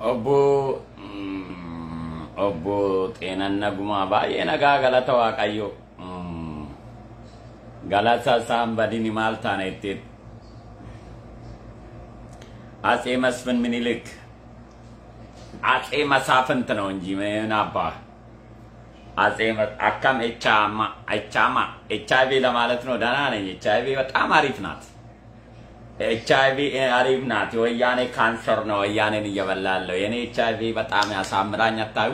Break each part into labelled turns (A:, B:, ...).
A: Obbo mm, obbo Xeenanna Gumaa baay'ee nagaa galata Waaqayyo. Mm, Galata isaan badini maal taana ittiin. አጼ መስፍን ምኒልክ አጼ መሳፍንት ነው እንጂ ምን አባ መ- አካም ኤቻማ ኤቻማ ኤች አይቪ ለማለት ነው። ደህና ነኝ። ኤች አይቪ በጣም አሪፍ ናት። ኤች አይቪ አሪፍ ናት። የወያኔ ካንሰር ነው ወያኔን እየበላ ያለው። የኔ ኤች አይቪ በጣም ያሳምራኝ። አታዩ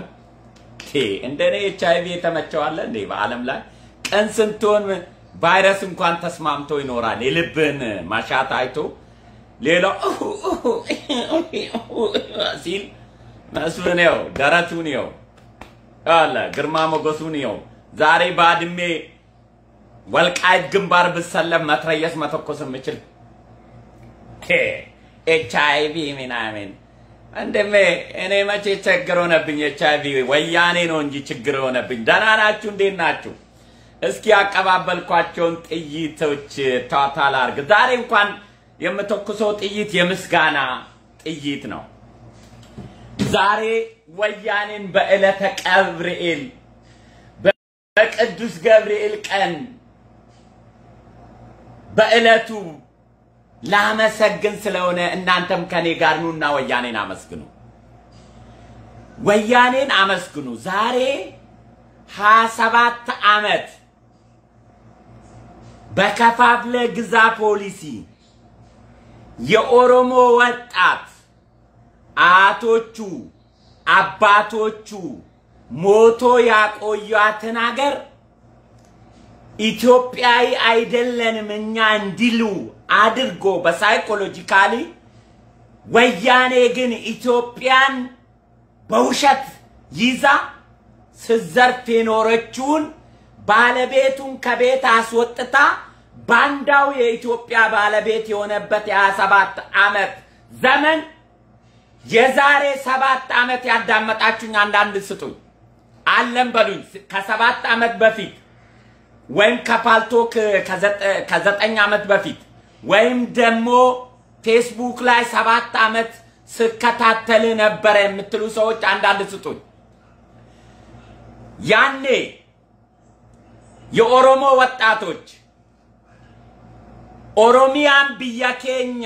A: እንደ እኔ ኤች አይቪ የተመቸው አለ እንዴ? በዓለም ላይ ቅን ስትሆን ቫይረስ እንኳን ተስማምቶ ይኖራል። የልብን ማሻት አይቶ ሌላው ሲል መስፍን ው ደረቱን ው አለ ግርማ ሞገሱን ው ዛሬ ባድሜ ወልቃይት ግንባር ብሰለፍ መትረየስ መተኮስ የምችል ኤች አይቪ ምናምን እንደሜ እኔ መቼ ችግር ሆነብኝ? ኤች አይቪ ወያኔ ነው እንጂ ችግር ሆነብኝ። ደህና ናችሁ? እንዴት ናችሁ? እስኪ ያቀባበልኳቸውን ጥይቶች ታታ ላርግ። ዛሬ እንኳን የምተኩሰው ጥይት የምስጋና ጥይት ነው። ዛሬ ወያኔን በዕለተ ገብርኤል በቅዱስ ገብርኤል ቀን በዕለቱ ላመሰግን ስለሆነ እናንተም ከኔ ጋር ኑና ወያኔን አመስግኑ። ወያኔን አመስግኑ። ዛሬ ሀያ ሰባት ዓመት በከፋፍለ ግዛ ፖሊሲ የኦሮሞ ወጣት አያቶቹ አባቶቹ ሞቶ ያቆያትን ሀገር ኢትዮጵያዊ አይደለንም እኛ እንዲሉ አድርጎ በ psychologically ወያኔ ግን ኢትዮጵያን በውሸት ይዛ ስዘርፍ የኖረችውን ባለቤቱን ከቤት አስወጥታ ባንዳው የኢትዮጵያ ባለቤት የሆነበት የሀያ ዓመት ዘመን የዛሬ ሰባት ዓመት ያዳመጣችሁኝ አንዳንድ ስጡኝ አለም በሉኝ። ከሰባት ዓመት በፊት ወይም ከፓልቶክ ከዘጠ- ከዘጠኝ ዓመት በፊት ወይም ደግሞ ፌስቡክ ላይ ሰባት ዓመት ስከታተል ነበረ የምትሉ ሰዎች አንዳንድ ስጡኝ። ያኔ የኦሮሞ ወጣቶች ኦሮሚያን ብያ ኬኛ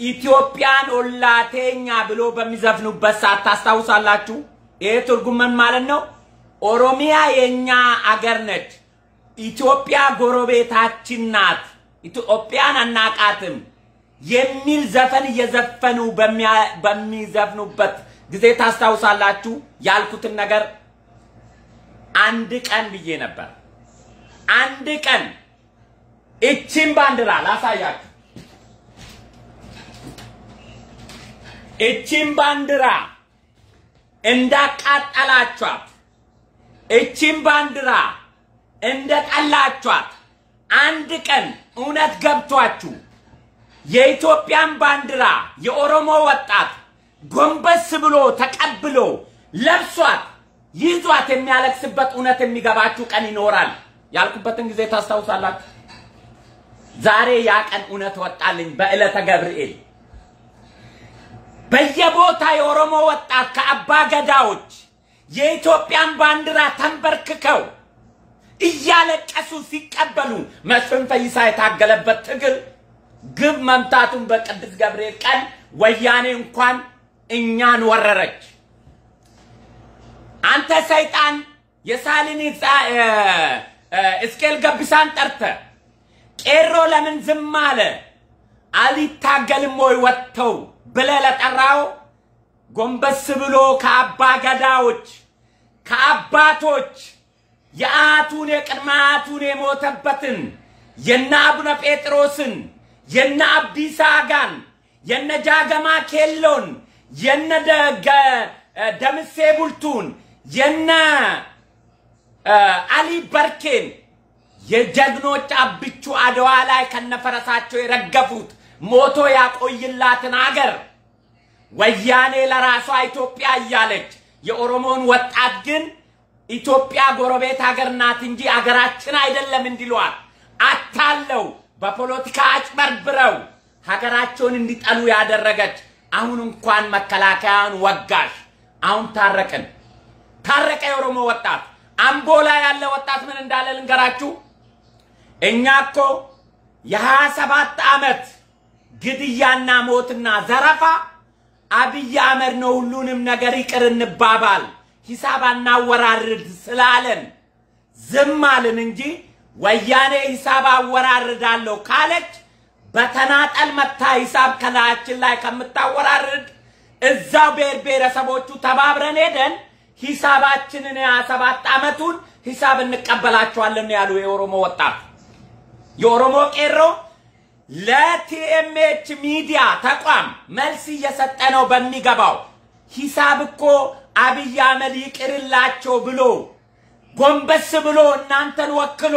A: ኢትዮጵያን ኦላቴኛ ብሎ በሚዘፍኑበት ሰዓት ታስታውሳላችሁ? ይሄ ትርጉም ምን ማለት ነው? ኦሮሚያ የኛ አገር ነች፣ ኢትዮጵያ ጎረቤታችን ናት፣ ኢትዮጵያን አናቃትም የሚል ዘፈን እየዘፈኑ በሚዘፍኑበት ጊዜ ታስታውሳላችሁ? ያልኩትን ነገር አንድ ቀን ብዬ ነበር። አንድ ቀን እቺን ባንዲራ ላሳያችሁ። እቺን ባንዲራ እንዳቃጠላችኋት፣ እቺን ባንዲራ እንደጠላችኋት አንድ ቀን እውነት ገብቷችሁ የኢትዮጵያን ባንዲራ የኦሮሞ ወጣት ጎንበስ ብሎ ተቀብሎ ለብሷት ይዟት የሚያለቅስበት እውነት የሚገባችሁ ቀን ይኖራል ያልኩበትን ጊዜ ታስታውሳላችሁ። ዛሬ ያ ቀን እውነት ወጣልኝ በዕለተ ገብርኤል። በየቦታ የኦሮሞ ወጣት ከአባ ገዳዎች የኢትዮጵያን ባንዲራ ተንበርክከው እያለቀሱ ሲቀበሉ መስፍን ፈይሳ የታገለበት ትግል ግብ መምታቱን በቅዱስ ገብርኤል ቀን ወያኔ እንኳን እኛን ወረረች። አንተ ሰይጣን የሳሊኒ እስቄል ገብሳን ጠርተ ቄሮ ለምን ዝም አለ አሊታገልም ወይ ወጥተው ብለ ለጠራው ጎንበስ ብሎ ከአባ ገዳዎች ከአባቶች የአያቱን የቅድመ አያቱን የሞተበትን የነ አቡነ ጴጥሮስን የነ አብዲሳ አጋን የነ ጃገማ ኬሎን የነ ደምሴ ቡልቱን የነ አሊ በርኬን የጀግኖች አብቹ አድዋ ላይ ከነፈረሳቸው የረገፉት ሞቶ ያቆይላትን አገር ወያኔ ለራሷ ኢትዮጵያ እያለች የኦሮሞን ወጣት ግን ኢትዮጵያ ጎረቤት ሀገር ናት እንጂ አገራችን አይደለም እንዲሏል አታለው በፖለቲካ አጭበርብረው ሀገራቸውን እንዲጠሉ ያደረገች አሁን እንኳን መከላከያን ወጋሽ። አሁን ታረቅን፣ ታረቀ የኦሮሞ ወጣት። አምቦ ላይ ያለ ወጣት ምን እንዳለ ልንገራችሁ። እኛ እኮ የሀያ ሰባት ዓመት ግድያና ሞትና ዘረፋ አብይ አህመድ ነው ሁሉንም ነገር ይቅር እንባባል ሂሳብ አናወራርድ ስላለን ዝም አልን እንጂ ወያኔ ሂሳብ አወራርዳለሁ ካለች በተናጠል መታ ሂሳብ ከላያችን ላይ ከምታወራርድ እዛው ብሔር ብሔረሰቦቹ ተባብረን ሄደን ሂሳባችንን የሀያ ሰባት ዓመቱን ሂሳብ እንቀበላቸዋለን ያሉ የኦሮሞ ወጣት። የኦሮሞ ቄሮ ለቲኤምኤች ሚዲያ ተቋም መልስ እየሰጠ ነው በሚገባው። ሂሳብ እኮ አብይ አህመድ ይቅርላቸው ብሎ ጎንበስ ብሎ እናንተን ወክሎ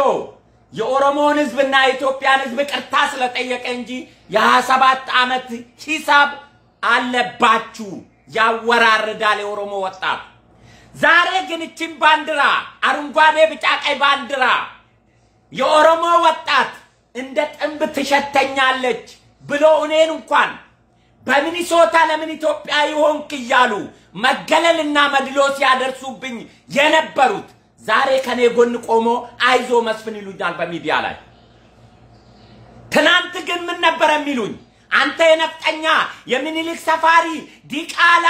A: የኦሮሞን ህዝብና የኢትዮጵያን ህዝብ ቅርታ ስለጠየቀ እንጂ የሀያ ሰባት ዓመት ሂሳብ አለባችሁ። ያወራርዳል የኦሮሞ ወጣት። ዛሬ ግን እችን ባንዲራ አረንጓዴ፣ ቢጫ፣ ቀይ ባንዲራ የኦሮሞ ወጣት እንደ ጥንብ ትሸተኛለች ብሎ እኔን እንኳን በሚኒሶታ ለምን ኢትዮጵያ ይሆንክ እያሉ መገለልና መድሎ ሲያደርሱብኝ የነበሩት ዛሬ ከኔ ጎን ቆሞ አይዞ መስፍን ይሉኛል በሚዲያ ላይ። ትናንት ግን ምን ነበር የሚሉኝ? አንተ የነፍጠኛ የሚኒሊክ ሰፋሪ ዲቃላ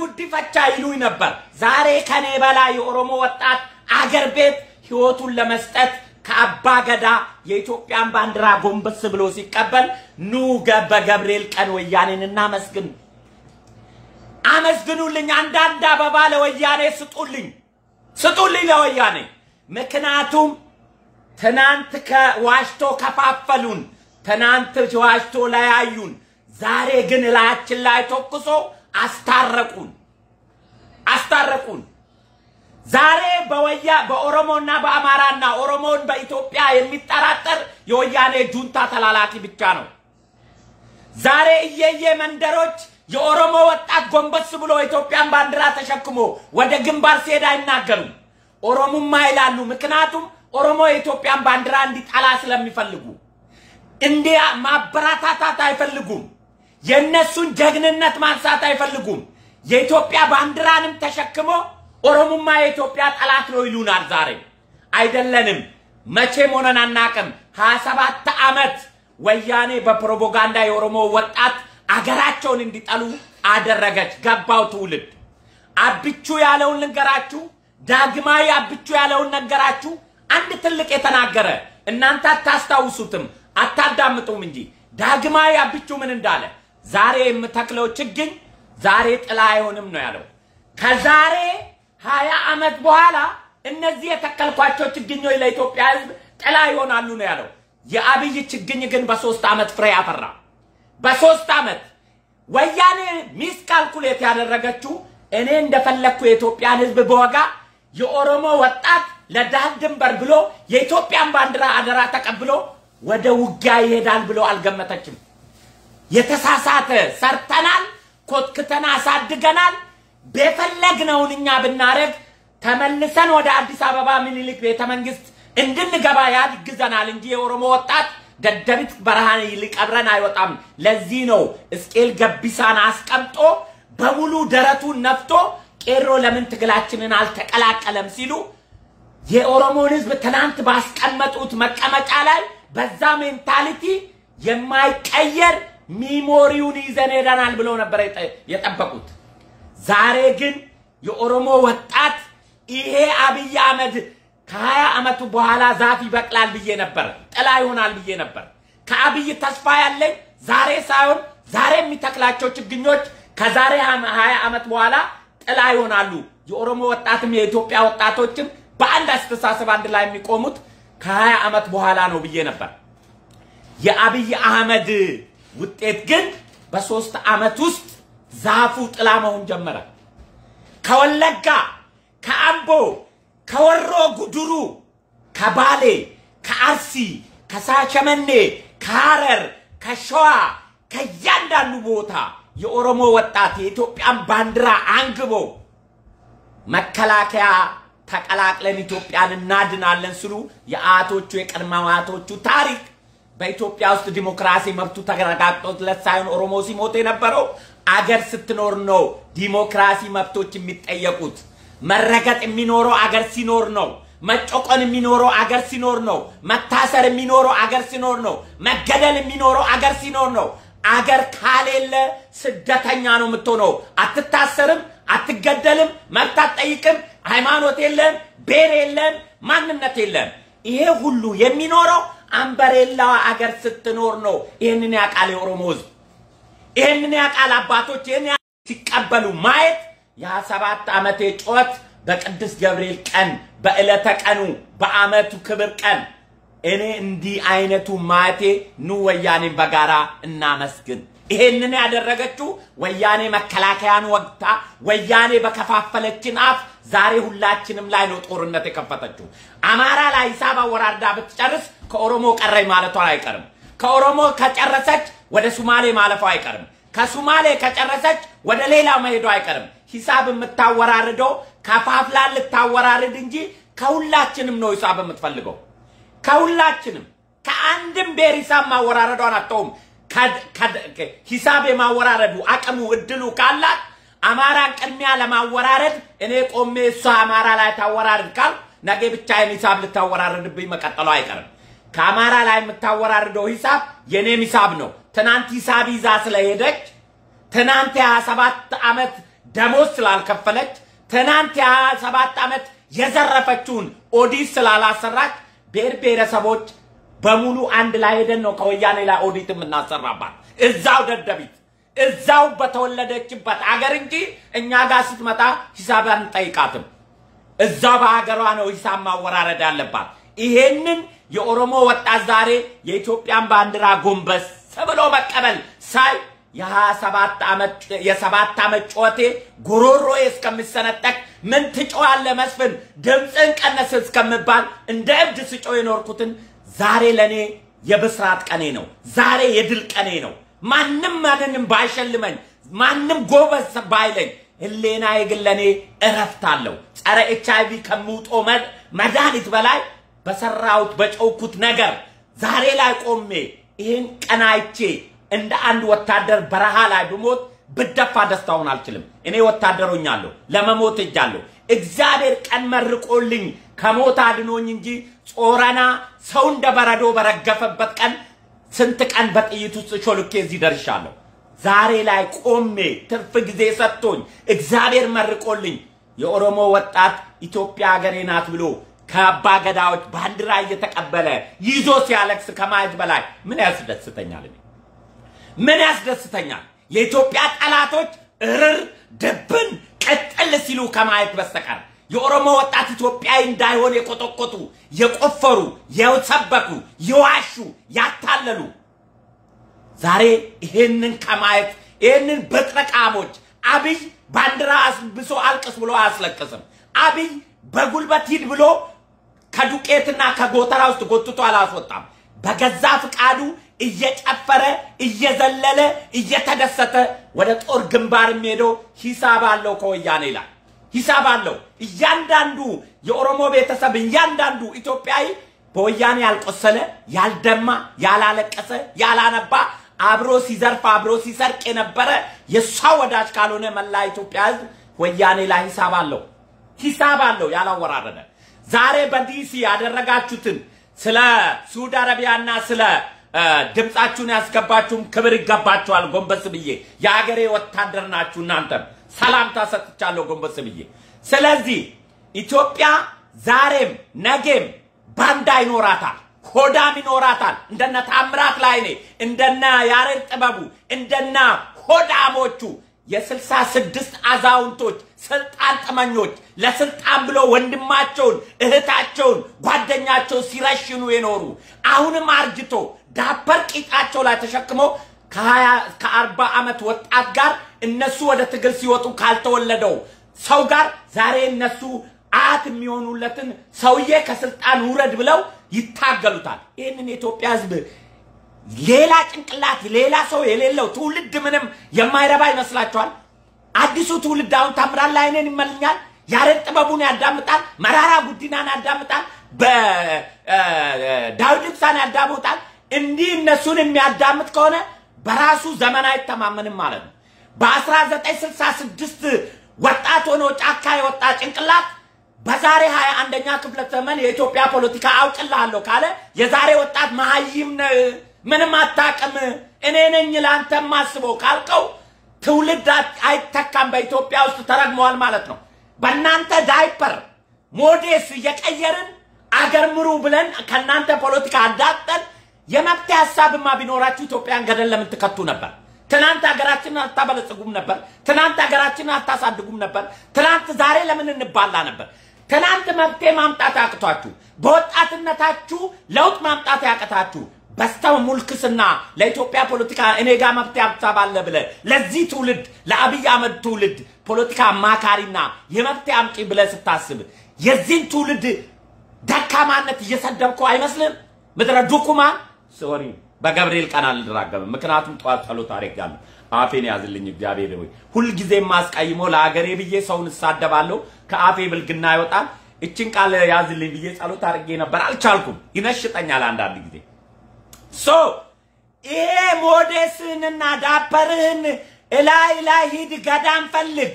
A: ጉዲፈቻ ይሉኝ ነበር። ዛሬ ከኔ በላይ የኦሮሞ ወጣት አገር ቤት ህይወቱን ለመስጠት ከአባ ገዳ የኢትዮጵያን ባንዲራ ጎንበስ ብሎ ሲቀበል ኑ በገብርኤል ቀን ወያኔን እናመስግን፣ አመስግኑልኝ፣ አንዳንድ አበባ ለወያኔ ስጡልኝ፣ ስጡልኝ ለወያኔ። ምክንያቱም ትናንት ከዋሽቶ ከፋፈሉን፣ ትናንት ዋሽቶ ለያዩን፣ ዛሬ ግን እላያችን ላይ ተኩሶ አስታረቁን፣ አስታረቁን። ዛሬ በወያ በኦሮሞና በአማራና ኦሮሞን በኢትዮጵያ የሚጠራጠር የወያኔ ጁንታ ተላላኪ ብቻ ነው። ዛሬ እየየ መንደሮች የኦሮሞ ወጣት ጎንበስ ብሎ የኢትዮጵያን ባንዲራ ተሸክሞ ወደ ግንባር ሲሄድ አይናገሩም። ኦሮሙማ ይላሉ። ምክንያቱም ኦሮሞ የኢትዮጵያን ባንዲራ እንዲጠላ ስለሚፈልጉ እንዲ ማበረታታት አይፈልጉም። የእነሱን ጀግንነት ማንሳት አይፈልጉም። የኢትዮጵያ ባንዲራንም ተሸክሞ ኦሮሙማ የኢትዮጵያ ጠላት ነው ይሉናል። ዛሬ አይደለንም፣ መቼም ሆነን አናቅም። ሀያ ሰባት ዓመት ወያኔ በፕሮፓጋንዳ የኦሮሞ ወጣት አገራቸውን እንዲጠሉ አደረገች። ገባው ትውልድ አብቹ ያለውን ልንገራችሁ። ዳግማዊ አብቹ ያለውን ነገራችሁ። አንድ ትልቅ የተናገረ እናንተ አታስታውሱትም፣ አታዳምጡም እንጂ ዳግማዊ አብቹ ምን እንዳለ ዛሬ የምተክለው ችግኝ ዛሬ ጥላ አይሆንም ነው ያለው። ከዛሬ ሀያ ዓመት በኋላ እነዚህ የተከልኳቸው ችግኞች ለኢትዮጵያ ሕዝብ ጥላ ይሆናሉ ነው ያለው። የአብይ ችግኝ ግን በሶስት ዓመት ፍሬ ያፈራ። በሶስት ዓመት ወያኔ ሚስ ካልኩሌት ያደረገችው እኔ እንደፈለግኩ የኢትዮጵያን ሕዝብ በወጋ የኦሮሞ ወጣት ለዳር ድንበር ብሎ የኢትዮጵያን ባንዲራ አደራ ተቀብሎ ወደ ውጊያ ይሄዳል ብሎ አልገመተችም። የተሳሳተ ሰርተናል፣ ኮትክተን አሳድገናል። በፈለግነውን እኛ ብናረግ ተመልሰን ወደ አዲስ አበባ ምኒልክ ቤተ መንግስት እንድንገባ ያግዘናል እንጂ የኦሮሞ ወጣት ደደቢት በረሃን ሊቀብረን አይወጣም። ለዚህ ነው ህዝቄል ገቢሳን አስቀምጦ በሙሉ ደረቱን ነፍቶ ቄሮ ለምን ትግላችንን አልተቀላቀለም ሲሉ የኦሮሞን ህዝብ ትናንት ባስቀመጡት መቀመጫ ላይ በዛ mentality የማይቀየር memory ውን ይዘን ሄደናል ብለው ነበር የጠበቁት። ዛሬ ግን የኦሮሞ ወጣት ይሄ አብይ አህመድ ከሀያ ዓመቱ በኋላ ዛፍ ይበቅላል ብዬ ነበር፣ ጥላ ይሆናል ብዬ ነበር። ከአብይ ተስፋ ያለኝ ዛሬ ሳይሆን ዛሬ የሚተክላቸው ችግኞች ከዛሬ ሀያ ዓመት በኋላ ጥላ ይሆናሉ። የኦሮሞ ወጣትም የኢትዮጵያ ወጣቶችም በአንድ አስተሳሰብ አንድ ላይ የሚቆሙት ከሀያ ዓመት በኋላ ነው ብዬ ነበር። የአብይ አህመድ ውጤት ግን በሶስት ዓመት ውስጥ ዛፉ ጥላ መሆን ጀመረ። ከወለጋ፣ ከአምቦ፣ ከወሮ ጉድሩ፣ ከባሌ፣ ከአርሲ፣ ከሻሸመኔ፣ ከሐረር፣ ከሸዋ ከእያንዳንዱ ቦታ የኦሮሞ ወጣት የኢትዮጵያን ባንዲራ አንግቦ መከላከያ ተቀላቅለን ኢትዮጵያን እናድናለን ስሉ የአያቶቹ የቅድመ አያቶቹ ታሪክ በኢትዮጵያ ውስጥ ዲሞክራሲ መብቱ ተረጋግጦለት ሳይሆን ኦሮሞ ሲሞት የነበረው አገር ስትኖር ነው ዲሞክራሲ መብቶች የሚጠየቁት። መረገጥ የሚኖረው አገር ሲኖር ነው። መጮቆን የሚኖረው አገር ሲኖር ነው። መታሰር የሚኖረው አገር ሲኖር ነው። መገደል የሚኖረው አገር ሲኖር ነው። አገር ካሌለ ስደተኛ ነው የምትሆነው። አትታሰርም፣ አትገደልም፣ መብት አትጠይቅም፣ ሃይማኖት የለም፣ ብሔር የለም፣ ማንነት የለም። ይሄ ሁሉ የሚኖረው አንበሬላዋ አገር ስትኖር ነው። ይህንን ያውቃል የኦሮሞ ህዝብ። ይህንን ያውቃል አባቶች። ይህን ሲቀበሉ ማየት የሰባት ዓመቴ ጩኸት በቅዱስ ገብርኤል ቀን በዕለተ ቀኑ በዓመቱ ክብር ቀን እኔ እንዲህ አይነቱ ማቴ ኑ ወያኔን በጋራ እናመስግን። ይሄንን ያደረገችው ወያኔ መከላከያን ወግታ ወያኔ በከፋፈለችን አፍ ዛሬ ሁላችንም ላይ ነው ጦርነት የከፈተችው። አማራ ላይ ሂሳብ አወራርዳ ብትጨርስ ከኦሮሞ ቀረኝ ማለቷን አይቀርም። ከኦሮሞ ከጨረሰች ወደ ሱማሌ ማለፏ አይቀርም። ከሱማሌ ከጨረሰች ወደ ሌላ መሄዱ አይቀርም። ሂሳብ የምታወራርደው ከፋፍላ ልታወራርድ እንጂ ከሁላችንም ነው ሂሳብ የምትፈልገው። ከሁላችንም ከአንድም ብሔር ሂሳብ ማወራረዷን አተውም። ሂሳብ የማወራረዱ አቅሙ እድሉ ካላት አማራን ቅድሚያ ለማወራረድ እኔ ቆሜ እሷ አማራ ላይ ታወራርድ ካልኩ ነገ ብቻዬን ሂሳብ ልታወራርድብኝ መቀጠሉ አይቀርም። ከአማራ ላይ የምታወራርደው ሂሳብ የኔም ሂሳብ ነው። ትናንት ሂሳብ ይዛ ስለሄደች ትናንት የሀያ ሰባት ዓመት ደሞዝ ስላልከፈለች ትናንት የሀያ ሰባት ዓመት የዘረፈችውን ኦዲት ስላላሰራች ብሔር ብሔረሰቦች በሙሉ አንድ ላይ ሄደን ነው ከወያኔ ላይ ኦዲት የምናሰራባት። እዛው ደደቢት እዛው በተወለደችበት አገር እንጂ እኛ ጋር ስትመጣ ሂሳብ አንጠይቃትም። እዛው በሀገሯ ነው ሂሳብ ማወራረድ ያለባት። ይሄንን የኦሮሞ ወጣት ዛሬ የኢትዮጵያን ባንዲራ ጎንበስ ብሎ መቀበል ሳይ የሰባት ዓመት ጩኸቴ ጉሮሮዬ እስከሚሰነጠቅ ምን ትጮዋለህ መስፍን ድምፅን ቀነስ እስከምባል እንደ እብድ ስጮ የኖርኩትን ዛሬ ለእኔ የብስራት ቀኔ ነው። ዛሬ የድል ቀኔ ነው። ማንም ማንንም ባይሸልመኝ፣ ማንም ጎበዝ ባይለኝ፣ ህሌናዬ ግን ለእኔ እረፍት አለው። ጸረ ኤች አይቪ ከምውጦ መድኃኒት በላይ በሰራሁት በጨውኩት ነገር ዛሬ ላይ ቆሜ ይህን ቀን አይቼ እንደ አንድ ወታደር በረሃ ላይ ብሞት ብደፋ ደስታውን አልችልም። እኔ ወታደሮኛለሁ፣ ለመሞት እጃለሁ። እግዚአብሔር ቀን መርቆልኝ ከሞት አድኖኝ እንጂ ጾረና ሰው እንደ በረዶ በረገፈበት ቀን ስንት ቀን በጥይት ውስጥ ሾልኬ እዚህ ደርሻለሁ። ዛሬ ላይ ቆሜ ትርፍ ጊዜ ሰጥቶኝ እግዚአብሔር መርቆልኝ የኦሮሞ ወጣት ኢትዮጵያ ሀገሬ ናት ብሎ ከአባ ገዳዎች ባንዲራ እየተቀበለ ይዞ ሲያለቅስ ከማየት በላይ ምን ያስደስተኛል? ምን ያስደስተኛል? የኢትዮጵያ ጠላቶች እርር ድብን ቅጥል ሲሉ ከማየት በስተቀር የኦሮሞ ወጣት ኢትዮጵያዊ እንዳይሆን የቆጠቆጡ የቆፈሩ የሰበኩ የዋሹ ያታለሉ ዛሬ ይሄንን ከማየት ይሄንን በጥረቃሞች አብይ ባንዲራ አስብሶ አልቅስ ብሎ አያስለቅስም። አብይ በጉልበት ሂድ ብሎ ከዱቄትና ከጎተራ ውስጥ ጎትቶ አላስወጣም። በገዛ ፍቃዱ እየጨፈረ እየዘለለ እየተደሰተ ወደ ጦር ግንባር የሚሄደው ሂሳብ አለው ከወያኔ ላይ ሂሳብ አለው። እያንዳንዱ የኦሮሞ ቤተሰብ እያንዳንዱ ኢትዮጵያዊ በወያኔ ያልቆሰለ ያልደማ ያላለቀሰ ያላነባ አብሮ ሲዘርፍ አብሮ ሲሰርቅ የነበረ የእሷ ወዳጅ ካልሆነ መላ ኢትዮጵያ ሕዝብ ወያኔ ላይ ሂሳብ አለው ሂሳብ አለው ያላወራረደ። ዛሬ በዲሲ ያደረጋችሁትን ስለ ሳዑዲ አረቢያና ስለ ድምፃችሁን ያስገባችሁም ክብር ይገባችኋል። ጎንበስ ብዬ የሀገሬ ወታደር ናችሁ። እናንተም ሰላምታ ሰጥቻለሁ ጎንበስ ብዬ። ስለዚህ ኢትዮጵያ ዛሬም ነገም ባንዳ ይኖራታል፣ ሆዳም ይኖራታል። እንደነ ታምራት ላይኔ እንደነ ያሬድ ጥበቡ እንደነ ሆዳሞቹ የስልሳ ስድስት አዛውንቶች ስልጣን ጥመኞች ለስልጣን ብሎ ወንድማቸውን እህታቸውን ጓደኛቸው ሲረሽኑ የኖሩ አሁንም አርጅቶ ዳፐር ቂጣቸው ላይ ተሸክሞ ከአርባ ዓመት ወጣት ጋር እነሱ ወደ ትግል ሲወጡ ካልተወለደው ሰው ጋር ዛሬ እነሱ አያት የሚሆኑለትን ሰውዬ ከስልጣን ውረድ ብለው ይታገሉታል። ይህንን የኢትዮጵያ ሕዝብ ሌላ ጭንቅላት ሌላ ሰው የሌለው ትውልድ ምንም የማይረባ ይመስላችኋል? አዲሱ ትውልድ አሁን ታምራት ላይኔን ይመልኛል፣ ያሬድ ጥበቡን ያዳምጣል፣ መራራ ጉዲናን ያዳምጣል፣ በዳዊት ልብሳን ያዳምጣል። እንዲህ እነሱን የሚያዳምጥ ከሆነ በራሱ ዘመን አይተማመንም ማለት ነው። በ1966 ወጣት ሆኖ ጫካ የወጣ ጭንቅላት በዛሬ ሀያ አንደኛ ክፍለ ዘመን የኢትዮጵያ ፖለቲካ አውቅልሃለሁ ካለ የዛሬ ወጣት መሀይም ምንም አታውቅም፣ እኔ ነኝ ለአንተ ማስበው ካልከው ትውልድ አይተካም። በኢትዮጵያ ውስጥ ተረግመዋል ማለት ነው። በእናንተ ዳይፐር ሞዴስ እየቀየርን አገር ምሩ ብለን ከእናንተ ፖለቲካ አዳጠን የመፍትሄ ሀሳብማ ቢኖራችሁ ኢትዮጵያን ገደል ለምን ትከቱ ነበር? ትናንት ሀገራችንን አታበለጽጉም ነበር? ትናንት ሀገራችንን አታሳድጉም ነበር? ትናንት ዛሬ ለምን እንባላ ነበር? ትናንት መፍትሄ ማምጣት አቅቷችሁ፣ በወጣትነታችሁ ለውጥ ማምጣት ያቅታችሁ በስተው ሙልክስና ለኢትዮጵያ ፖለቲካ እኔ ጋር መብት ሀሳብ አለ ብለህ ለዚህ ትውልድ ለአብይ አህመድ ትውልድ ፖለቲካ አማካሪና የመብት አምጪ ብለህ ስታስብ የዚህን ትውልድ ደካማነት እየሰደብከው አይመስልም? ምድረ ዱኩማን ሶሪ፣ በገብርኤል ቀን አልደራገምም። ምክንያቱም ጠዋት ጸሎት አደርጋለሁ። አፌን ያዝልኝ እግዚአብሔር ሆይ። ሁልጊዜ ማስቀይሞ ለአገሬ ብዬ ሰውን እሳደባለሁ፣ ከአፌ ብልግና ይወጣል። እችን ቃል ያዝልኝ ብዬ ጸሎት አድርጌ ነበር፣ አልቻልኩም። ይነሽጠኛል አንዳንድ ጊዜ so ይሄ ሞዴስህንና ዳፐርህን እላይ ላይ ሂድ፣ ገዳም ፈልግ፣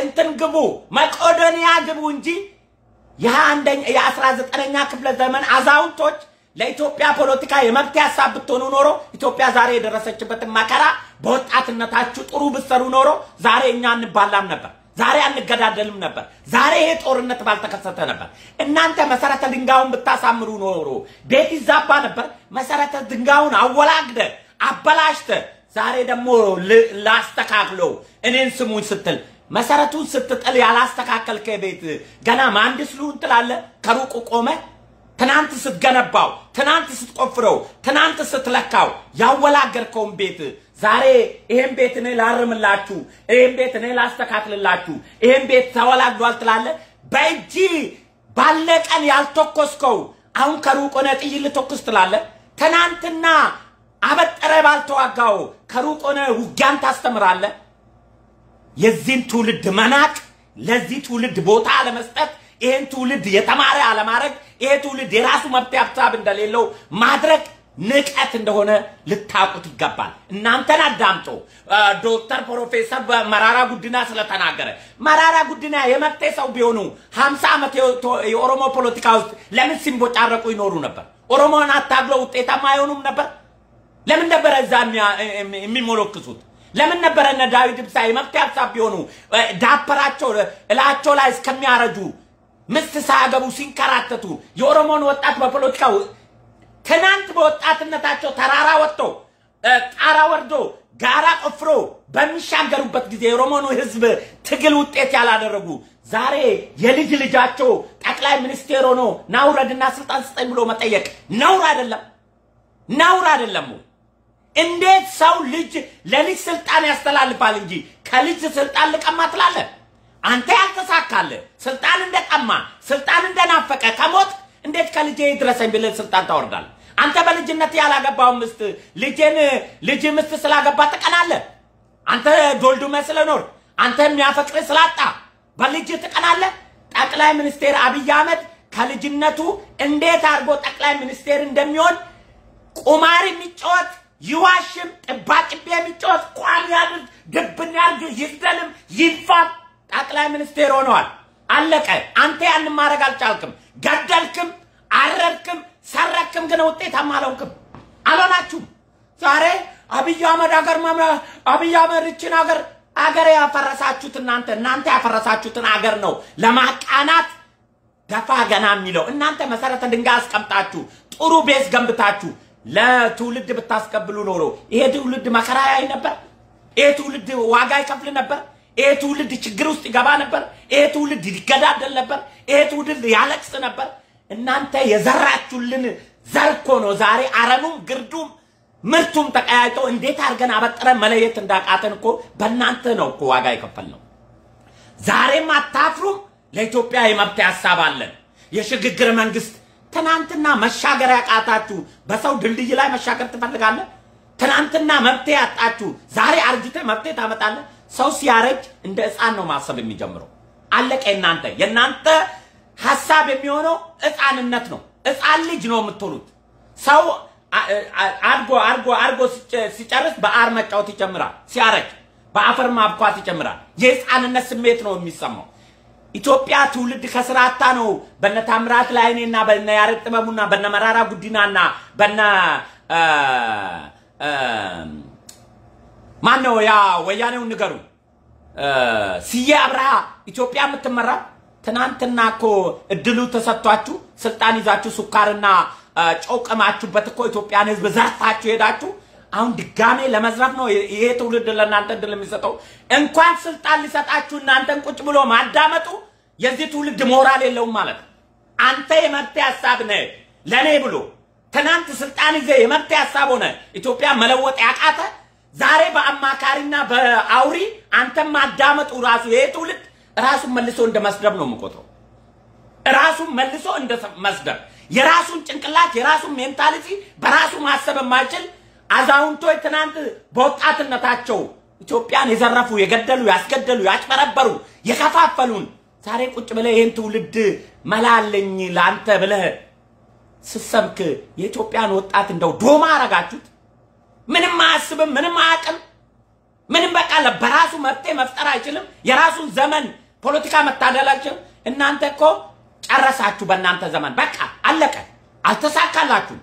A: እንትን ግቡ፣ መቄዶንያ ግቡ እንጂ የአስራ ዘጠነኛ ክፍለ ዘመን አዛውንቶች ለኢትዮጵያ ፖለቲካ የመፍትሄ ሀሳብ ብትሆኑ ኖሮ ኢትዮጵያ ዛሬ የደረሰችበትን መከራ በወጣትነታችሁ ጥሩ ብትሰሩ ኖሮ ዛሬ እኛ እንባላም ነበር። ዛሬ አንገዳደልም ነበር። ዛሬ ይሄ ጦርነት ባልተከሰተ ነበር። እናንተ መሰረተ ድንጋዩን ብታሳምሩ ኖሮ ቤት ይዛባ ነበር። መሰረተ ድንጋዩን አወላግደ አበላሽተ ዛሬ ደግሞ ላስተካክለው እኔን ስሙኝ ስትል መሰረቱን ስትጥል ያላስተካከልከ ቤት ገና መሀንዲስ ልሁን ትላለህ። ከሩቁ ቆመ ትናንት ስትገነባው፣ ትናንት ስትቆፍረው፣ ትናንት ስትለካው ያወላገርከውን ቤት ዛሬ ይሄን ቤት እኔ ላርምላችሁ፣ ይሄን ቤት እኔ ላስተካክልላችሁ፣ ይሄን ቤት ተወላግዷል ትላለህ። በእጅ ባለ ቀን ያልተኮስከው አሁን ከሩቅ ሆነ ጥይት ልተኩስ ትላለህ። ትናንትና አበጠረ ባልተዋጋው ከሩቅ ሆነ ውጊያን ታስተምራለህ። የዚህን ትውልድ መናቅ፣ ለዚህ ትውልድ ቦታ አለመስጠት፣ ይህን ትውልድ የተማረ አለማድረግ፣ ይሄ ትውልድ የራሱ መብት ሀሳብ እንደሌለው ማድረግ ንቀት እንደሆነ ልታውቁት ይገባል። እናንተን አዳምጦ ዶክተር ፕሮፌሰር መራራ ጉዲና ስለተናገረ መራራ ጉዲና የመብቴ ሰው ቢሆኑ ሀምሳ ዓመት የኦሮሞ ፖለቲካ ውስጥ ለምን ሲንቦጫረቁ ይኖሩ ነበር? ኦሮሞን አታግለው ውጤታማ አይሆኑም ነበር? ለምን ነበረ እዛ የሚሞለክሱት? ለምን ነበረ እነ ዳዊት ኢብሳ የመብት ሀሳብ ቢሆኑ ዳፐራቸው እላቸው ላይ እስከሚያረጁ ምስት ሳያገቡ ሲንከራተቱ የኦሮሞን ወጣት በፖለቲካ ትናንት በወጣትነታቸው ተራራ ወጥቶ ጣራ ወርዶ ጋራ ቆፍሮ በሚሻገሩበት ጊዜ የኦሮሞኑ ሕዝብ ትግል ውጤት ያላደረጉ ዛሬ የልጅ ልጃቸው ጠቅላይ ሚኒስቴር ሆኖ ናውረድና ስልጣን ስጠኝ ብሎ መጠየቅ ነውር አይደለም? ነውር አይደለም? እንዴት ሰው ልጅ ለልጅ ስልጣን ያስተላልፋል እንጂ ከልጅ ስልጣን ልቀማ ትላለህ? አንተ ያልተሳካለ ስልጣን እንደቀማ ስልጣን እንደናፈቀ ከሞት እንዴት ከልጄ ይድረሰኝ ብለህ ስልጣን ታወርዳለህ? አንተ በልጅነት ያላገባው ምስት ልጅን ልጅ ምስት ስላገባ ትቀናለህ? አንተ ዶልዱመ ስለኖር አንተ የሚያፈቅር ስላጣ በልጅ ትቀናለህ? ጠቅላይ ሚኒስቴር አብይ አህመድ ከልጅነቱ እንዴት አድርጎ ጠቅላይ ሚኒስቴር እንደሚሆን ቁማር የሚጫወት ይዋሽም፣ ጥባጭቤ የሚጫወት ቋሚ ያድርግ፣ ድብን ያድርግ፣ ይግደልም፣ ይልፋም ጠቅላይ ሚኒስቴር ሆነዋል። አለቀ። አንተ ያንን ማድረግ አልቻልክም። ገደልክም፣ አረድክም፣ ሰረክም፣ ግን ውጤታማ አልሆንክም፣ አልሆናችሁም። ዛሬ አብይ አህመድ አገር መምራ አብይ አህመድ እችን አገር አገር ያፈረሳችሁት እናንተ እናንተ ያፈረሳችሁትን አገር ነው ለማቃናት ደፋ ገና የሚለው እናንተ መሰረተ ድንጋይ አስቀምጣችሁ ጥሩ ቤት ገንብታችሁ ለትውልድ ብታስቀብሉ ኖሮ ይሄ ትውልድ መከራ ያይ ነበር። ይሄ ትውልድ ዋጋ ይከፍል ነበር። ይሄ ትውልድ ችግር ውስጥ ይገባ ነበር። ይሄ ትውልድ ይገዳደል ነበር። ይሄ ትውልድ ያለቅስ ነበር። እናንተ የዘራችሁልን ዘር ነው ዛሬ አረሙም ግርዱም ምርቱም ተቀያይቶ እንዴት አድርገን አበጥረን መለየት እንዳቃተን እኮ በእናንተ ነው እኮ ዋጋ የከፈል ነው። ዛሬም አታፍሩም። ለኢትዮጵያ የመብት ሀሳብ አለን። የሽግግር መንግስት ትናንትና መሻገር ያቃታችሁ በሰው ድልድይ ላይ መሻገር ትፈልጋለህ? ትናንትና መብቴ ያጣችሁ ዛሬ አርጅተ መብቴ ታመጣለህ? ሰው ሲያረጅ እንደ ህፃን ነው ማሰብ የሚጀምረው። አለቀ። የናንተ የናንተ ሀሳብ የሚሆነው ህፃንነት ነው። ህፃን ልጅ ነው የምትሆኑት። ሰው አድጎ አድጎ አድጎ ሲጨርስ በአር መጫወት ይጀምራል። ሲያረጅ በአፈር ማብኳት ይጨምራል። የህፃንነት ስሜት ነው የሚሰማው። ኢትዮጵያ ትውልድ ከስራ አታ ነው በነ ታምራት ላይኔና በነ ያሬድ ጥበቡና በነ መራራ ጉዲናና በነ ማን ነው ያ ወያኔውን ንገሩ ስዬ አብርሃ ኢትዮጵያ የምትመራ ትናንትና እኮ እድሉ ተሰጥቷችሁ ስልጣን ይዛችሁ ሱካርና ጨው ቀማችሁበት እኮ ኢትዮጵያን ህዝብ ዘርፋችሁ ሄዳችሁ አሁን ድጋሜ ለመዝረፍ ነው ይሄ ትውልድ ለእናንተ እድል የሚሰጠው። እንኳን ስልጣን ሊሰጣችሁ እናንተን ቁጭ ብሎ ማዳመጡ የዚህ ትውልድ ሞራል የለውም ማለት ነው። አንተ የመብት ሀሳብ ነህ ለእኔ ብሎ ትናንት ስልጣን ይዘ የመብት ሀሳብ ሆነ ኢትዮጵያ መለወጥ ያቃተ ዛሬ በአማካሪና በአውሪ አንተም ማዳመጡ ራሱ ይሄ ትውልድ ራሱን መልሶ እንደ መስደብ ነው የምቆጥረው። ራሱን መልሶ እንደ መስደብ የራሱን ጭንቅላት የራሱን mentality በራሱ ማሰብ የማይችል አዛውንቶች ትናንት በወጣትነታቸው ኢትዮጵያን የዘረፉ፣ የገደሉ፣ ያስገደሉ፣ ያጭበረበሩ፣ የከፋፈሉን ዛሬ ቁጭ ብለህ ይህን ትውልድ መላለኝ ለአንተ ብለህ ስትሰብክ የኢትዮጵያን ወጣት እንደው ዶማ አረጋችሁት። ምንም አያስብም፣ ምንም አያውቅም፣ ምንም በቃ በራሱ መፍትሄ መፍጠር አይችልም። የራሱን ዘመን ፖለቲካ አይችልም። እናንተ እኮ ጨረሳችሁ። በእናንተ ዘመን በቃ አለቀ። አልተሳካላችሁም።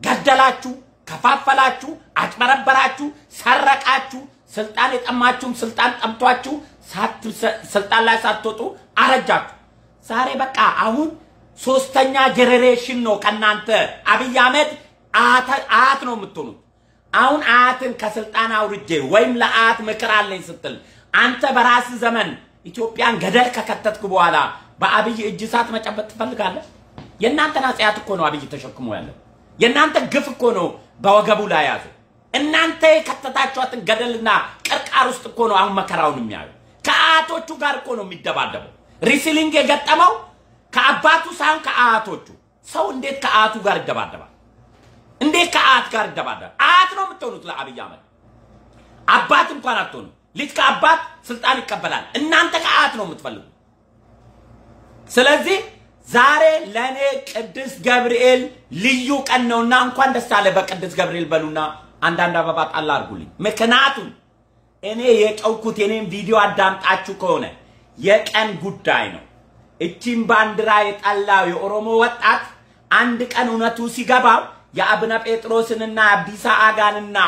A: ገደላችሁ፣ ከፋፈላችሁ፣ አጭበረበራችሁ፣ ሰረቃችሁ። ስልጣን የጠማችሁም ስልጣን ጠምቷችሁ ስልጣን ላይ ሳትወጡ አረጃችሁ። ዛሬ በቃ አሁን ሶስተኛ generation ነው ከእናንተ አብይ አህመድ አያት ነው የምትሆኑት። አሁን አያትን ከስልጣን አውርጄ ወይም ለአያት ምክር አለኝ ስትል አንተ በራስ ዘመን ኢትዮጵያን ገደል ከከተትክ በኋላ በአብይ እጅ እሳት መጨበጥ ትፈልጋለህ? የእናንተን ሀጢያት እኮ ነው አብይ ተሸክሞ ያለው። የእናንተ ግፍ እኮ ነው በወገቡ ላይ ያዙ። እናንተ የከተታችኋትን ገደልና ቅርቃር ውስጥ እኮ ነው አሁን መከራውን የሚያዩ። ከአያቶቹ ጋር እኮ ነው የሚደባደበው። wrestling የገጠመው ከአባቱ ሳይሆን ከአያቶቹ። ሰው እንዴት ከአያቱ ጋር ይደባደባል? እንዴት ከአያት ጋር ይደባደባል? አያት ነው የምትሆኑት ለአብይ አህመድ። አባት እንኳን አትሆኑ። ልጅ ከአባት ስልጣን ይቀበላል። እናንተ ከአያት ነው የምትፈልጉ። ስለዚህ ዛሬ ለእኔ ቅዱስ ገብርኤል ልዩ ቀን ነውና እንኳን ደስ አለ በቅዱስ ገብርኤል በሉና አንዳንድ አበባ ጣል አድርጉልኝ። ምክንያቱም እኔ የጨውኩት የኔም ቪዲዮ አዳምጣችሁ ከሆነ የቀን ጉዳይ ነው። እቺን ባንዲራ የጠላው የኦሮሞ ወጣት አንድ ቀን እውነቱ ሲገባው የአቡነ ጴጥሮስንና አብዲሳ አጋንና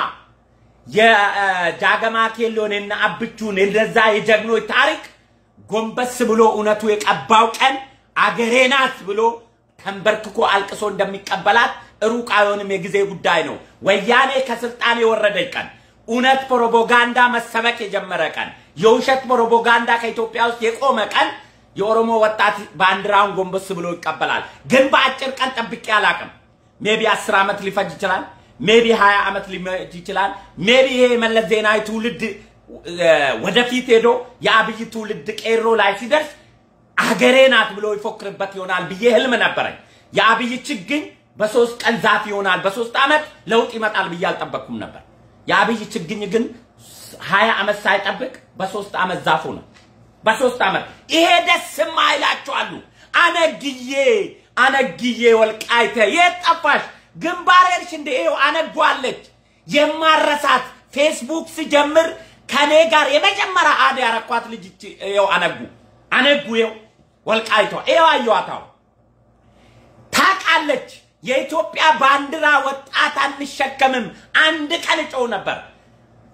A: የጃገማ ኬሎንና አብቹን እንደዛ የጀግኖች ታሪክ ጎንበስ ብሎ እውነቱ የቀባው ቀን አገሬ ናት ብሎ ተንበርክኮ አልቅሶ እንደሚቀበላት ሩቅ አይሆንም፣ የጊዜ ጉዳይ ነው። ወያኔ ከስልጣን የወረደች ቀን፣ እውነት ፕሮፓጋንዳ መሰበክ የጀመረ ቀን፣ የውሸት ፕሮፓጋንዳ ከኢትዮጵያ ውስጥ የቆመ ቀን የኦሮሞ ወጣት ባንዲራውን ጎንበስ ብሎ ይቀበላል። ግን በአጭር ቀን ጠብቄ አላቅም። maybe አስር ዓመት ሊፈጅ ይችላል። maybe ሀያ ዓመት ሊፈጅ ይችላል። maybe ይሄ የመለስ ዜናዊ ትውልድ ወደፊት ሄዶ የአብይ ትውልድ ቄሮ ላይ ሲደርስ አገሬ ናት ብሎ ይፎክርበት ይሆናል ብዬ ህልም ነበረኝ። የአብይ ችግኝ በሶስት ቀን ዛፍ ይሆናል፣ በሶስት ዓመት ለውጥ ይመጣል ብዬ አልጠበቅኩም ነበር። የአብይ ችግኝ ግን ሀያ ዓመት ሳይጠብቅ በሶስት ዓመት ዛፉ ነው። በሶስት ዓመት ይሄ ደስም አይላችኋሉ። አነግዬ አነግዬ ወልቃይተ የት ጠፋሽ? ግንባር ሄድሽ እንደ ይኸው አነጓለች። የማረሳት ፌስቡክ ስጀምር ከኔ ጋር የመጀመሪያ አድ ያረኳት ልጅ ይኸው አነጉ አነጉ ይኸው ወልቃይቷ ይኸው አየዋታው ታውቃለች። የኢትዮጵያ ባንዲራ ወጣት አንሸከምም። አንድ ቀን እጮው ነበር።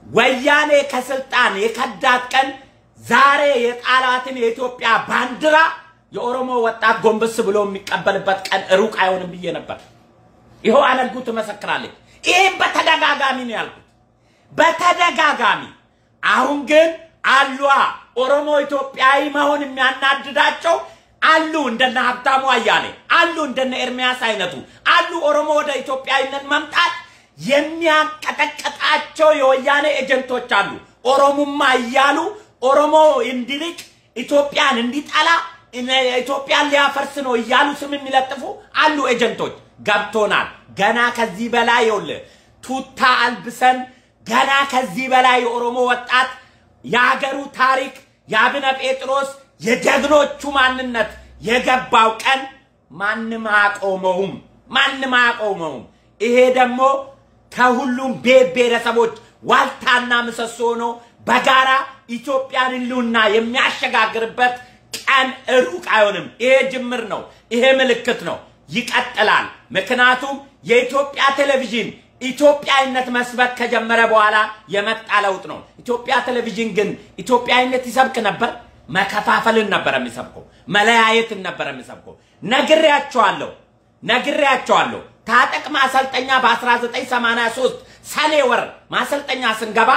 A: ወያኔ ከስልጣን የከዳት ቀን ዛሬ የጣላትን የኢትዮጵያ ባንዲራ የኦሮሞ ወጣት ጎንበስ ብሎ የሚቀበልበት ቀን ሩቅ አይሆንም ብዬ ነበር። ይኸው አነጉ ትመሰክራለች። ይህም በተደጋጋሚ ነው ያልኩት፣ በተደጋጋሚ አሁን ግን አሏ ኦሮሞ ኢትዮጵያዊ መሆን የሚያናድዳቸው አሉ። እንደነ ሀብታሙ አያሌ አሉ፣ እንደነ ኤርሚያስ አይነቱ አሉ። ኦሮሞ ወደ ኢትዮጵያዊነት መምጣት የሚያንቀጠቀጣቸው የወያኔ ኤጀንቶች አሉ። ኦሮሙማ እያሉ ኦሮሞ እንዲጠላ ኢትዮጵያን እንዲጠላ ኢትዮጵያን ሊያፈርስ ነው እያሉ ስም የሚለጥፉ አሉ ኤጀንቶች። ገብቶናል። ገና ከዚህ በላይ ይኸውልህ ቱታ አልብሰን ገና ከዚህ በላይ የኦሮሞ ወጣት የሀገሩ ታሪክ የአቡነ ጴጥሮስ የጀግኖቹ ማንነት የገባው ቀን ማንም አያቆመውም፣ ማንም አያቆመውም። ይሄ ደግሞ ከሁሉም ብሔር ብሔረሰቦች ዋልታና ምሰሶ ሆኖ በጋራ ኢትዮጵያን ህልውና የሚያሸጋግርበት ቀን ሩቅ አይሆንም። ይሄ ጅምር ነው። ይሄ ምልክት ነው። ይቀጥላል። ምክንያቱም የኢትዮጵያ ቴሌቪዥን ኢትዮጵያዊነት መስበክ ከጀመረ በኋላ የመጣ ለውጥ ነው። ኢትዮጵያ ቴሌቪዥን ግን ኢትዮጵያዊነት ይሰብክ ነበር? መከፋፈልን ነበር የሚሰብከው፣ መለያየትን ነበር የሚሰብከው። ነግሬያቸዋለሁ ነግሬያቸዋለሁ። ታጠቅ ማሰልጠኛ በ1983 ሰኔ ወር ማሰልጠኛ ስንገባ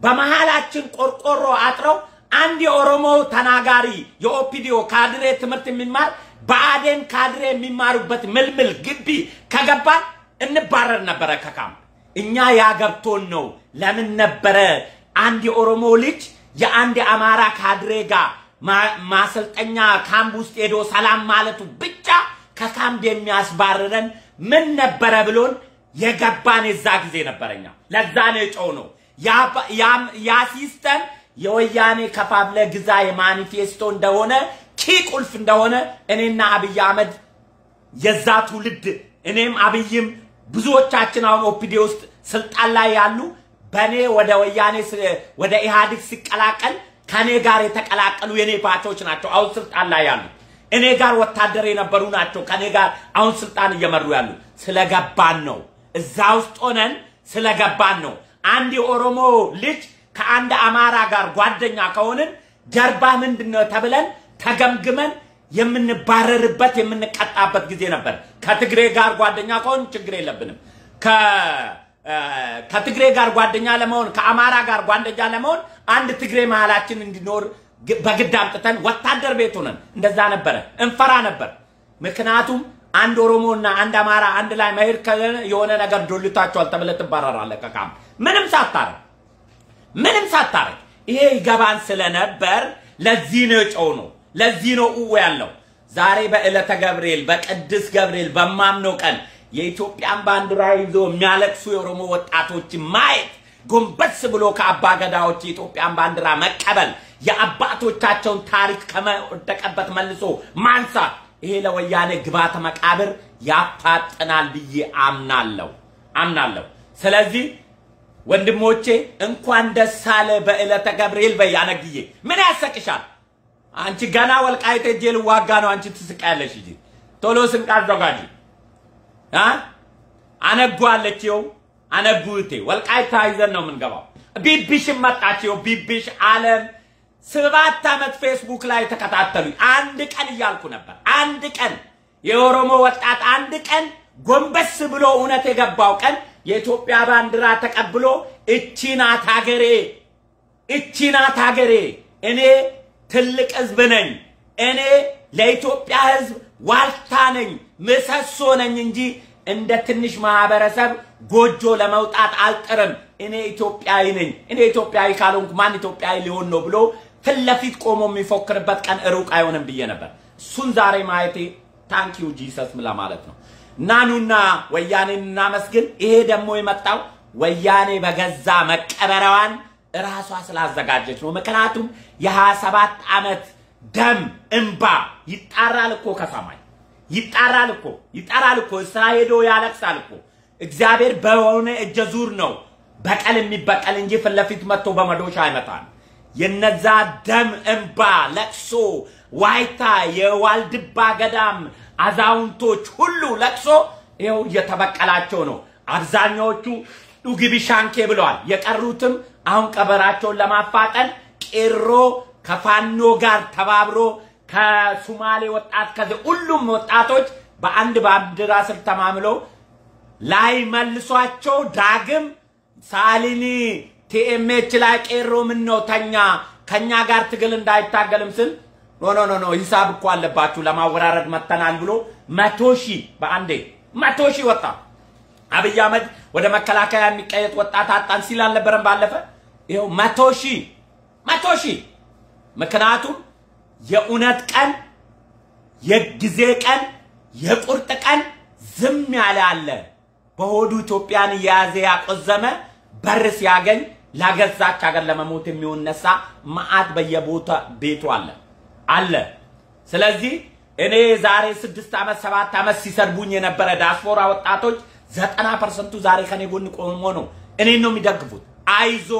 A: በመሃላችን ቆርቆሮ አጥረው አንድ የኦሮሞ ተናጋሪ የኦፒዲዮ ካድሬ ትምህርት የሚማር በአዴን ካድሬ የሚማሩበት ምልምል ግቢ ከገባን እንባረር ነበረ ከካምፕ። እኛ ያገብቶን ነው። ለምን ነበረ አንድ የኦሮሞ ልጅ የአንድ የአማራ ካድሬ ጋር ማሰልጠኛ ካምፕ ውስጥ ሄዶ ሰላም ማለቱ ብቻ ከካምፕ የሚያስባርረን ምን ነበረ ብሎን የገባን የዛ ጊዜ ነበረኛ። ለዛ ነው የጨው ነው ያ ሲስተም የወያኔ ከፋፍለ ግዛ የማኒፌስቶ እንደሆነ ኪ ቁልፍ እንደሆነ እኔና አብይ አህመድ የዛ ትውልድ እኔም አብይም ብዙዎቻችን አሁን ኦፒዲ ውስጥ ስልጣን ላይ ያሉ በእኔ ወደ ወያኔ ወደ ኢህአዴግ ሲቀላቀል ከእኔ ጋር የተቀላቀሉ የኔ ፓርቲዎች ናቸው አሁን ስልጣን ላይ ያሉ። እኔ ጋር ወታደር የነበሩ ናቸው ከእኔ ጋር አሁን ስልጣን እየመሩ ያሉ። ስለገባን ነው። እዛ ውስጥ ሆነን ስለገባን ነው። አንድ የኦሮሞ ልጅ ከአንድ አማራ ጋር ጓደኛ ከሆንን ጀርባ ምንድን ነው ተብለን ተገምግመን የምንባረርበት የምንቀጣበት ጊዜ ነበር። ከትግሬ ጋር ጓደኛ ከሆን ችግር የለብንም። ከትግሬ ጋር ጓደኛ ለመሆን ከአማራ ጋር ጓደኛ ለመሆን አንድ ትግሬ መሀላችን እንዲኖር በግድ አምጥተን ወታደር ቤት ሆነን እንደዛ ነበረ። እንፈራ ነበር። ምክንያቱም አንድ ኦሮሞና አንድ አማራ አንድ ላይ መሄድ የሆነ ነገር ዶልታቸዋል ተብለህ ትባረራለህ ከካምፕ ምንም ሳታረግ ምንም ሳታረግ። ይሄ ይገባን ስለነበር ለዚህ ነው ጨው ነው ለዚህ ነው ኡ ያለው ዛሬ በዕለተ ገብርኤል በቅዱስ ገብርኤል በማምነው ቀን የኢትዮጵያን ባንዲራ ይዞ የሚያለቅሱ የኦሮሞ ወጣቶችን ማየት ጎንበስ ብሎ ከአባ ገዳዎች የኢትዮጵያን ባንዲራ መቀበል የአባቶቻቸውን ታሪክ ከመወደቀበት መልሶ ማንሳት ይሄ ለወያኔ ግባተ መቃብር ያፋጥናል ብዬ አምናለሁ አምናለሁ። ስለዚህ ወንድሞቼ እንኳን ደስ አለ በዕለተ ገብርኤል በያነግዬ ምን ያሰቅሻል? አንቺ ገና ወልቃይት ሄጄ ልዋጋ ነው። አንቺ ትስቃያለሽ እንጂ ቶሎ ስንቅ አዘጋጂ። አነጉ አለች። ይኸው አነጉ እቴ ወልቃይት ታይዘን ነው የምንገባው። ቢቢሽም መጣች። ይኸው ቢቢሽ አለም ሰባት ዓመት ፌስቡክ ላይ ተከታተሉኝ። አንድ ቀን እያልኩ ነበር። አንድ ቀን የኦሮሞ ወጣት አንድ ቀን ጎንበስ ብሎ እውነት የገባው ቀን የኢትዮጵያ ባንዲራ ተቀብሎ እቺ ናት ሀገሬ፣ እቺ ናት ሀገሬ፣ እኔ ትልቅ ህዝብ ነኝ፣ እኔ ለኢትዮጵያ ህዝብ ዋልታ ነኝ፣ ምሰሶ ነኝ እንጂ እንደ ትንሽ ማህበረሰብ ጎጆ ለመውጣት አልጥርም። እኔ ኢትዮጵያዊ ነኝ። እኔ ኢትዮጵያዊ ካልሆንኩ ማን ኢትዮጵያዊ ሊሆን ነው ብሎ ፊት ለፊት ቆሞ የሚፎክርበት ቀን ሩቅ አይሆንም ብዬ ነበር። እሱን ዛሬ ማየቴ thank you Jesus ለማለት ነው። ኑና ወያኔን እናመስግን። ይሄ ደግሞ የመጣው ወያኔ በገዛ መቀበሪያዋን እራሷ ስላዘጋጀች ነው። ምክንያቱም የሀያ ሰባት ዓመት ደም እንባ ይጣራል እኮ ከሰማይ ይጣራል እኮ ይጣራል እኮ እስራኤል ሄዶ ያለቅሳል እኮ። እግዚአብሔር በሆነ እጀ ዙር ነው በቀል የሚበቀል እንጂ ፊት ለፊት መጥቶ በመዶሻ አይመታል። የነዛ ደም እንባ፣ ለቅሶ፣ ዋይታ፣ የዋልድባ ገዳም አዛውንቶች ሁሉ ለቅሶ ይኸው እየተበቀላቸው ነው። አብዛኛዎቹ ዱግቢ ሻንኬ ብለዋል። የቀሩትም አሁን ቀበራቸውን ለማፋጠን ቄሮ ከፋኖ ጋር ተባብሮ ከሱማሌ ወጣት ከዚህ ሁሉም ወጣቶች በአንድ ባንዲራ ስር ተማምለው ላይ መልሷቸው ዳግም ሳሊኒ ቲኤምኤች ላይ ቄሮ ምን ነው ተኛ ከኛ ጋር ትግል እንዳይታገልም ስል ኖ ኖ ኖ ሂሳብ እኮ አለባችሁ ለማወራረድ መተናል ብሎ መቶ ሺህ በአንዴ መቶ ሺህ ወጣ። አብይ አህመድ ወደ መከላከያ የሚቀየጥ ወጣት አጣን ሲል አልነበረም ባለፈ? ይኸው መቶ ሺህ መቶ ሺህ ምክንያቱም የእውነት ቀን የጊዜ ቀን የቁርጥ ቀን ዝም ያለ አለ። በሆዱ ኢትዮጵያን እየያዘ ያቆዘመ በር ሲያገኝ ላገዛች ሀገር ለመሞት የሚነሳ መዓት በየቤቱ አለ አለ። ስለዚህ እኔ ዛሬ ስድስት ዓመት ሰባት ዓመት ሲሰድቡኝ የነበረ ዲያስፖራ ወጣቶች ዘጠና percentኡ ዛሬ ከኔ ጎን ቆሞ ነው እኔን ነው የሚደግፉት። አይዞ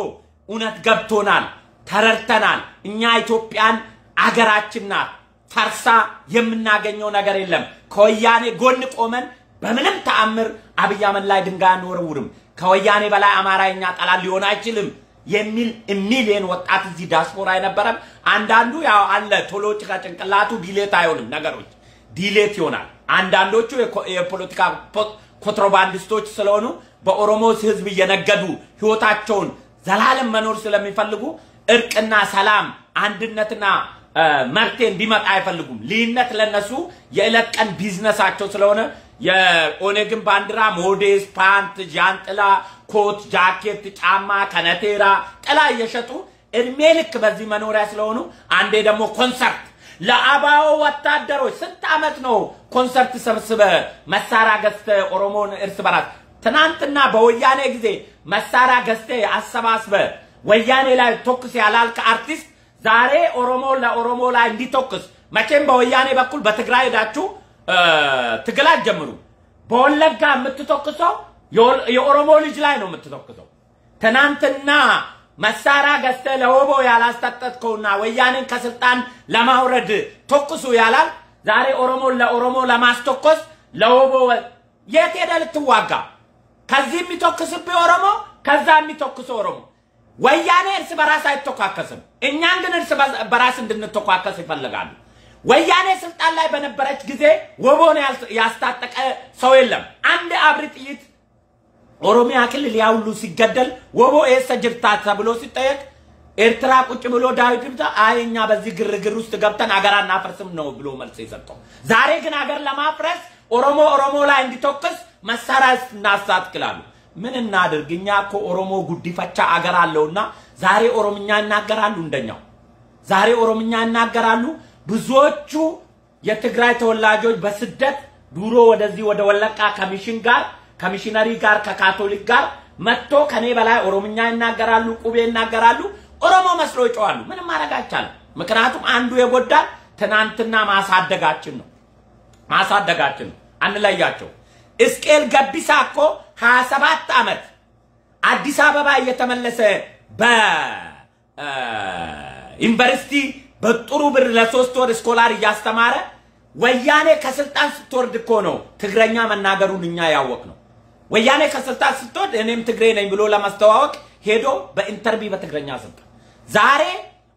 A: እውነት ገብቶናል፣ ተረድተናል። እኛ ኢትዮጵያን አገራችን ናት። ፈርሳ የምናገኘው ነገር የለም። ከወያኔ ጎን ቆመን በምንም ተአምር አብይ አህመድ ላይ ድንጋይ አንወረውርም። ከወያኔ በላይ አማራ የኛ ጠላት ሊሆን አይችልም የሚል ሚሊየን ወጣት እዚህ ዲያስፖራ የነበረም አንዳንዱ ያው አለ ቶሎ ከጭንቅላቱ delete አይሆንም ነገሮች delete ይሆናል። አንዳንዶቹ የፖለቲካ ኮንትሮባንዲስቶች ስለሆኑ በኦሮሞ ህዝብ እየነገዱ ህይወታቸውን ዘላለም መኖር ስለሚፈልጉ እርቅና ሰላም አንድነትና መርቴ እንዲመጣ አይፈልጉም። ልዩነት ለነሱ የዕለት ቀን businessኣቸው ስለሆነ የኦነግን ባንዲራ modess፣ pant፣ ዣንጥላ፣ ኮት፣ ጃኬት፣ ጫማ፣ ከናቴራ፣ ጥላ እየሸጡ እድሜ ልክ በዚህ መኖሪያ ስለሆኑ አንዴ ደግሞ ኮንሰርት ለአባ ወታደሮች ስንት ዓመት ነው ኮንሰርት ሰብስበህ መሳሪያ ገዝተህ ኦሮሞን እርስ በራስ ትናንትና በወያኔ ጊዜ መሳሪያ ገዝተህ አሰባስበህ ወያኔ ላይ ተኩስ ያላልክ አርቲስት ዛሬ ኦሮሞ ለኦሮሞ ላይ እንዲተኩስ መቼም በወያኔ በኩል በትግራይ ሄዳችሁ ትግል አትጀምሩ። በወለጋ የምትተኩሰው የኦሮሞ ልጅ ላይ ነው የምትተኩሰው። ትናንትና መሳሪያ ገዝተ ለወቦ ያላስታጠቅከውና ወያኔን ከስልጣን ለማውረድ ተኩሱ ያላል ዛሬ ኦሮሞን ለኦሮሞ ለማስተኮስ ለወቦ የት ሄደ ልትዋጋ? ከዚህ የሚተኩስብህ ኦሮሞ፣ ከዛ የሚተኩሰው ኦሮሞ። ወያኔ እርስ በራስ አይተኳከስም። እኛን ግን እርስ በራስ እንድንተኳከስ ይፈልጋሉ። ወያኔ ስልጣን ላይ በነበረች ጊዜ ወቦን ያስታጠቀ ሰው የለም። አንድ አብሪ ጥይት ኦሮሚያ ክልል ያ ሁሉ ሲገደል ወቦ ኤሰ ጅርታ ተብሎ ሲጠየቅ ኤርትራ ቁጭ ብሎ ዳዊት ብታ አይ እኛ በዚህ ግርግር ውስጥ ገብተን አገር አናፈርስም ነው ብሎ መልስ የሰጠው። ዛሬ ግን አገር ለማፍረስ ኦሮሞ ኦሮሞ ላይ እንዲተኩስ መሳሪያ እናስታጥቅላሉ። ምን እናድርግ? እኛ እኮ ኦሮሞ ጉዲፈቻ አገር አለውና ዛሬ ኦሮምኛ ይናገራሉ። እንደኛው ዛሬ ኦሮምኛ ይናገራሉ። ብዙዎቹ የትግራይ ተወላጆች በስደት ድሮ ወደዚህ ወደ ወለቃ ከሚሽን ጋር ከሚሽነሪ ጋር ከካቶሊክ ጋር መጥቶ ከኔ በላይ ኦሮምኛ ይናገራሉ፣ ቁቤ ይናገራሉ። ኦሮሞ መስሎ ይጮዋሉ። ምንም ማድረግ አይቻልም። ምክንያቱም አንዱ የጎዳን ትናንትና ማሳደጋችን ነው ማሳደጋችን ነው። አንለያቸው። እስቄል ገቢሳ እኮ 27 ዓመት አዲስ አበባ እየተመለሰ በዩኒቨርሲቲ በጥሩ ብር ለሶስት ወር ስኮላር እያስተማረ ወያኔ ከስልጣን ስትወርድ እኮ ነው ትግረኛ መናገሩን እኛ ያወቅ ነው። ወያኔ ከስልጣን ስትወርድ እኔም ትግሬ ነኝ ብሎ ለማስተዋወቅ ሄዶ በኢንተርቪ በትግረኛ ስልጣን ዛሬ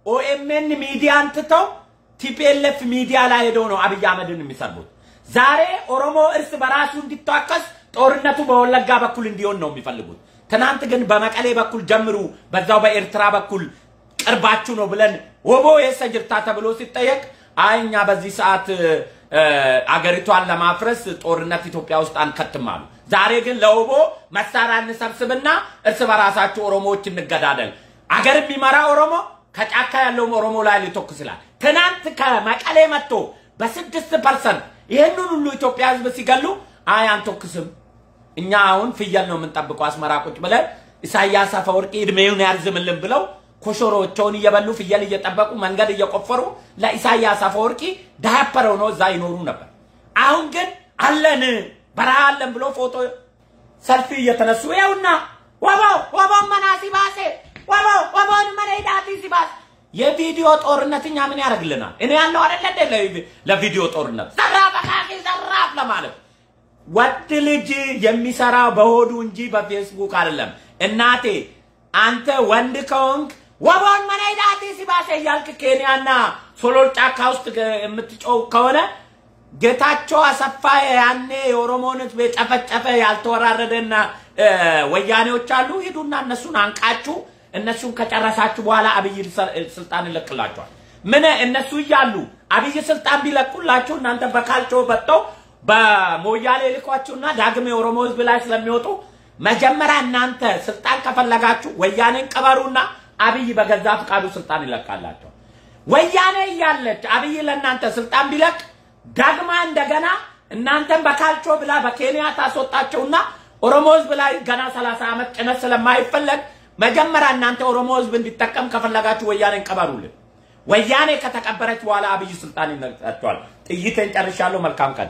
A: ኦኤምኤን ሚዲያን ትተው ቲፒኤልኤፍ ሚዲያ ላይ ሄደው ነው አብይ አህመድን የሚሰርቡት። ዛሬ ኦሮሞ እርስ በራሱ እንዲታከስ ጦርነቱ በወለጋ በኩል እንዲሆን ነው የሚፈልጉት። ትናንት ግን በመቀሌ በኩል ጀምሩ፣ በዛው በኤርትራ በኩል ቅርባችሁ ነው ብለን ወቦ የሰ ጅርታ ተብሎ ሲጠየቅ አይ እኛ በዚህ ሰዓት አገሪቷን ለማፍረስ ጦርነት ኢትዮጵያ ውስጥ አንከትም አሉ። ዛሬ ግን ለወቦ መሳሪያ እንሰብስብና እርስ በራሳችሁ ኦሮሞዎች እንገዳደል። አገር የሚመራ ኦሮሞ ከጫካ ያለውም ኦሮሞ ላይ ሊተኩስ ይላል። ትናንት ከመቀሌ መጥቶ በስድስት percent ይህንን ሁሉ ኢትዮጵያ ህዝብ ሲገሉ አይ አንተኩስም፣ እኛ አሁን ፍየል ነው የምንጠብቀው አስመራ ቁጭ ብለን ኢሳያስ አፈወርቂ እድሜውን ያርዝምልን ብለው ኮሾሮቸውን እየበሉ ፍየል እየጠበቁ መንገድ እየቆፈሩ ለኢሳያስ አፈወርቂ ዳያፐር ሆነው እዛ ይኖሩ ነበር። አሁን ግን አለን በረሃ አለን ብሎ ፎቶ ሰልፊ እየተነሱ ይኸውና ወባው ወባው መናሲ ባሴ ወባው ወባውን መነዳቲ ሲባስ የቪዲዮ ጦርነት እኛ ምን ያደርግልናል? እኔ ያለው አይደለ ለቪዲዮ ጦርነት ዘራፍ ለማለት ወድ ልጅ የሚሰራው በሆዱ እንጂ በፌስቡክ አይደለም። እናቴ አንተ ወንድ ከሆንክ ወባውን መነዳቲ ሲባሴ እያልክ ኬንያና ሶሎል ጫካ ውስጥ የምትጮው ከሆነ ጌታቸው አሰፋ ያኔ የኦሮሞን ህዝብ የጨፈጨፈ ያልተወራረደና ወያኔዎች አሉ። ሂዱና እነሱን አንቃችሁ እነሱን ከጨረሳችሁ በኋላ አብይ ስልጣን ይለቅላችኋል። ምን እነሱ እያሉ አብይ ስልጣን ቢለቁላችሁ እናንተ በካልቾ በጠው በሞያሌ ልኳችሁና ዳግም የኦሮሞ ህዝብ ላይ ስለሚወጡ መጀመሪያ እናንተ ስልጣን ከፈለጋችሁ ወያኔን ቅበሩና አብይ በገዛ ፍቃዱ ስልጣን ይለቃላቸው። ወያኔ እያለች አብይ ለእናንተ ስልጣን ቢለቅ ዳግማ እንደገና እናንተን በካልቾ ብላ በኬንያ ታስወጣቸውና ኦሮሞ ህዝብ ላይ ገና 30 ዓመት ጭነት ስለማይፈለግ መጀመሪያ እናንተ ኦሮሞ ህዝብ እንዲጠቀም ከፈለጋችሁ ወያኔን ቀበሩልን። ወያኔ ከተቀበረች በኋላ አብይ ስልጣን ይነጣቸዋል። ጥይቴን ጨርሻለሁ። መልካም ቀን